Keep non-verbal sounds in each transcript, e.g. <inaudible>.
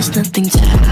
there's nothing to help.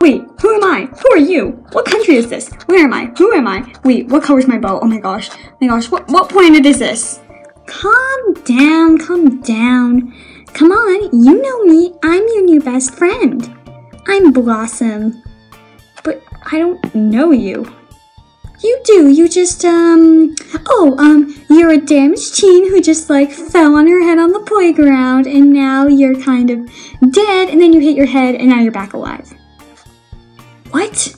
Wait, who am I? Who are you? What country is this? Where am I? Who am I? Wait, what color is my bow? Oh my gosh. Oh my gosh, what, what planet is this? Calm down, calm down. Come on, you know me. I'm your new best friend. I'm Blossom. But I don't know you. You do, you just, um, oh, um, you're a damaged teen who just, like, fell on her head on the playground, and now you're kind of dead, and then you hit your head, and now you're back alive. What?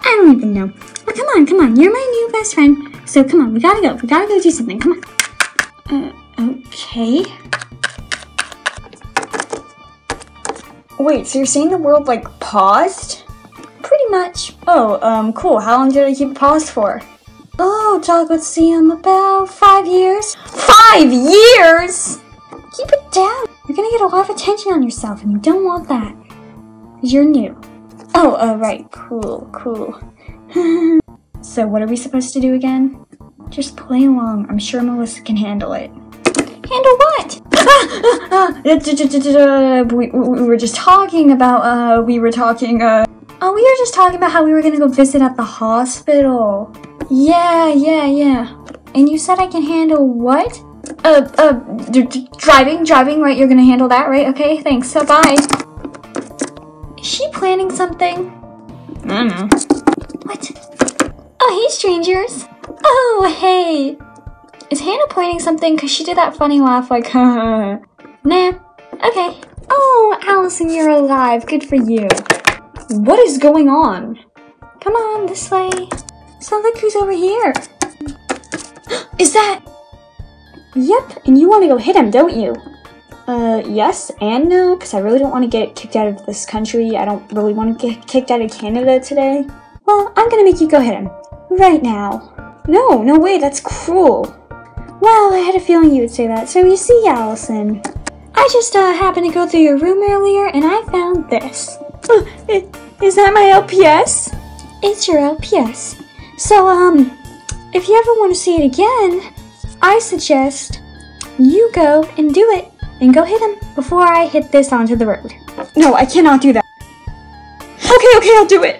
I don't even know. Well, come on, come on, you're my new best friend, so come on, we gotta go, we gotta go do something, come on. Uh, okay. Wait, so you're saying the world, like, paused? Much. Oh, um, cool. How long did I keep paused for? Oh, see, um, about five years. Five years? Keep it down. You're gonna get a lot of attention on yourself, and you don't want that. You're new. Oh, uh, right. Cool, cool. <laughs> so, what are we supposed to do again? Just play along. I'm sure Melissa can handle it. Handle what? <laughs> we, we were just talking about, uh, we were talking, uh, Oh, we were just talking about how we were gonna go visit at the hospital. Yeah, yeah, yeah. And you said I can handle what? Uh, uh, driving, driving, right? You're gonna handle that, right? Okay, thanks. So, bye. Is she planning something? I don't know. What? Oh, hey, strangers. Oh, hey. Is Hannah planning something? Because she did that funny laugh like, <laughs> nah. Okay. Oh, Allyson, you're alive. Good for you. What is going on? Come on, this way. So look who's over here. <gasps> Is that? Yep, and you want to go hit him, don't you? Uh, yes and no, because I really don't want to get kicked out of this country. I don't really want to get kicked out of Canada today. Well, I'm gonna make you go hit him. Right now. No, no way, that's cruel. Well, I had a feeling you would say that. So you see, Allyson, I just uh, happened to go through your room earlier and I found this. Is that my LPS? It's your LPS. So, um, if you ever want to see it again, I suggest you go and do it and go hit him before I hit this onto the road. No, I cannot do that. Okay, okay, I'll do it.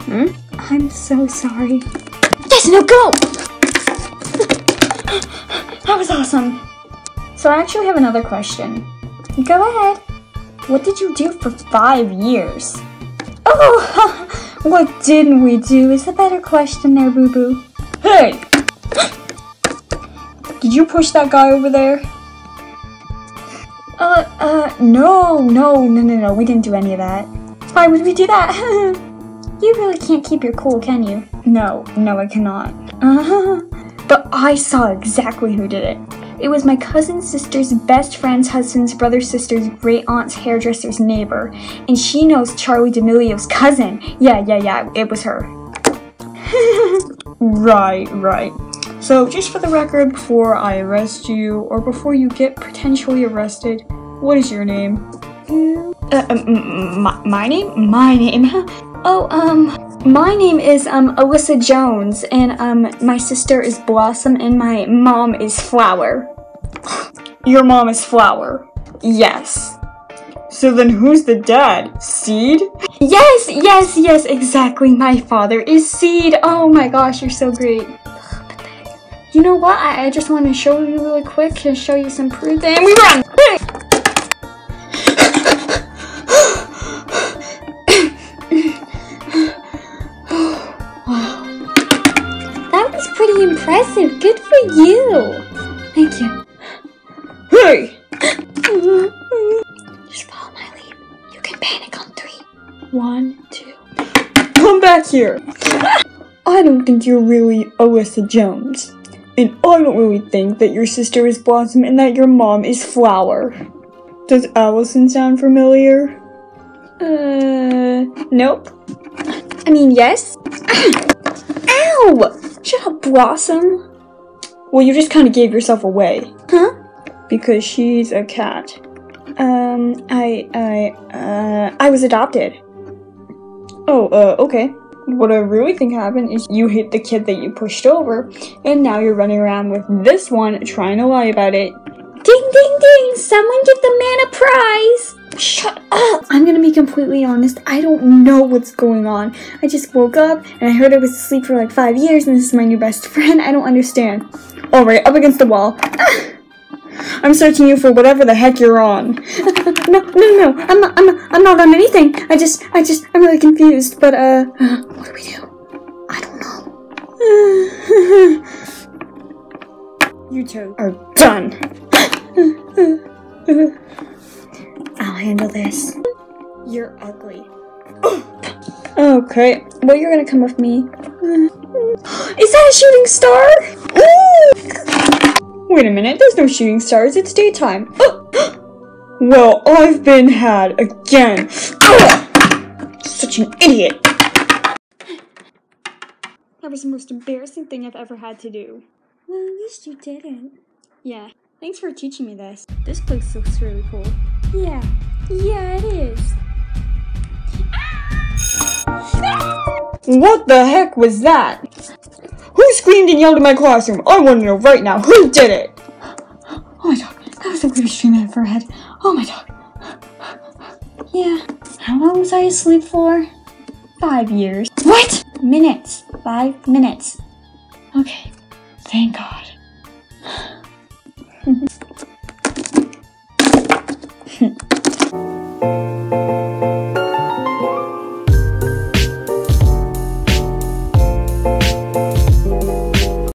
Hmm? I'm so sorry. Yes, no, go! <gasps> That was awesome. So I actually have another question. Go ahead. What did you do for five years? Oh, <laughs> what didn't we do is a better question there, Boo Boo. Hey! <gasps> Did you push that guy over there? Uh, uh, no, no, no, no, no, we didn't do any of that. Why would we do that? <laughs> you really can't keep your cool, can you? No, no, I cannot. Uh-huh. <laughs> But I saw exactly who did it. It was my cousin's sister's best friend's husband's brother's sister's great aunt's hairdresser's neighbor, and she knows Charli D'Amelio's cousin. Yeah, yeah, yeah, it was her. <laughs> right, right. So, just for the record, before I arrest you, or before you get potentially arrested, what is your name? Uh, um, my, my name? My name? <laughs> Oh, um, my name is, um, Alyssa Jones, and, um, my sister is Blossom, and my mom is Flower. <sighs> Your mom is Flower? Yes. So then who's the dad? Seed? Yes, yes, yes, exactly. My father is Seed. Oh my gosh, you're so great. You know what? I, I just want to show you really quick to show you some proof. And we run! Thank you. Hey! Just follow my lead. You can panic on three. One, two. Come back here! I don't think you're really Alyssa Jones. And I don't really think that your sister is Blossom and that your mom is Flower. Does Allyson sound familiar? Uh, nope. I mean, yes. <coughs> Ow! Shut up, Blossom. Well, you just kind of gave yourself away. Huh? Because she's a cat. Um, I, I, uh, I was adopted. Oh, uh, okay. What I really think happened is you hit the kid that you pushed over, and now you're running around with this one trying to lie about it. Ding, ding, ding! Someone give the man a prize! Shut up! I'm gonna be completely honest, I don't know what's going on. I just woke up and I heard I was asleep for like five years and this is my new best friend. I don't understand. Alright, up against the wall. <sighs> I'm searching you for whatever the heck you're on. <laughs> no, no, no, I'm not, I'm not, I'm not on anything. I just, I just, I'm really confused, but uh, <sighs> what do we do? I don't know. <sighs> you two are done. <laughs> I'll handle this. You're ugly. okay, well, you're gonna come with me. <gasps> Is that a shooting star? <gasps> Wait a minute, there's no shooting stars, it's daytime. <gasps> well, I've been had again. Such an idiot. That was the most embarrassing thing I've ever had to do. Well, at least you didn't. Yeah, thanks for teaching me this. This place looks really cool. Yeah. Yeah, it is. What the heck was that? Who screamed and yelled in my classroom? I want to know right now. Who did it? Oh my god, that was the weirdest dream I ever had. Oh my god. Yeah. How long was I asleep for? Five years. What? Minutes. Five minutes. Okay, thank god.